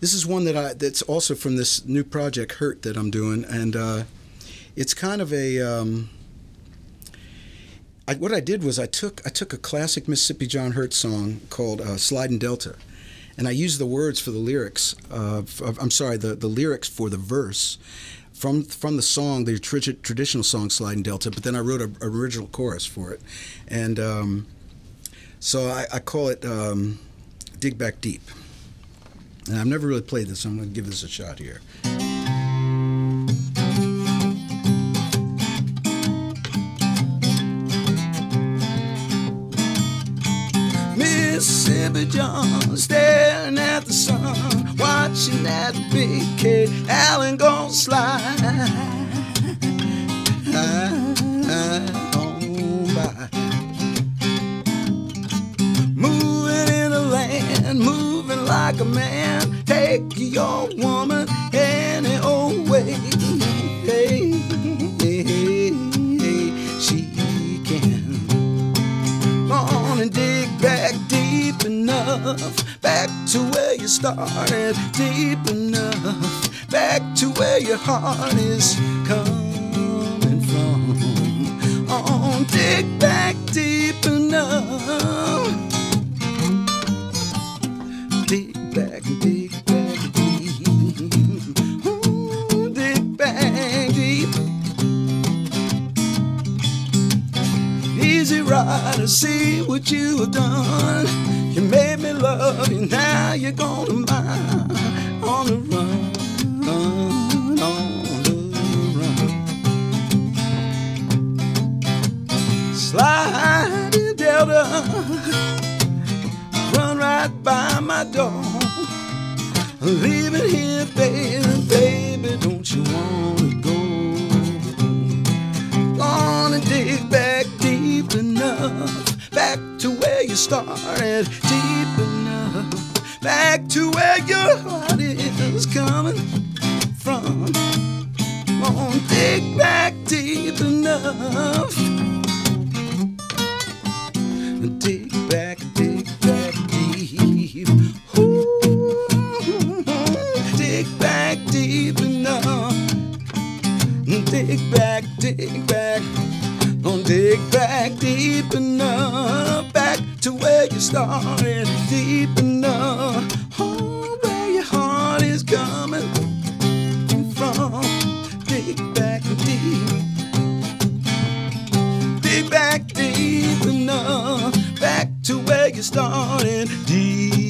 this is one that I that's also from this new project Hurt that I'm doing, and uh, it's kind of a. Um, I, what I did was I took I took a classic Mississippi John Hurt song called uh, "Sliding Delta," and I used the words for the lyrics. Of, I'm sorry, the, the lyrics for the verse from from the song, the tr- traditional song "Sliding Delta," but then I wrote an original chorus for it, and um, so I, I, call it um, "Dig Back Deep." And I've never really played this, so I'm going to give this a shot here. Mississippi John staring at the sun, watching that big Kate Allen go slide. Like a man. Take your woman any old way. Hey, hey, hey, she can. Go on and dig back deep enough, back to where you started, deep enough, back to where your heart is coming from. On, dig back Easy rider, see what you have done. You made me love you, now you're gonna mind on the run, on the run. Sliding Delta, run right by my door. Leaving here, started, deep enough, back to where your heart is coming from. Gonna dig back deep enough. Dig back, dig back deep. Ooh, dig back deep enough. Dig back, dig back. Gonna dig back deep enough, back to where you started, deep enough, oh, where your heart is coming from. Dig back deep, dig back deep enough, back to where you started, deep.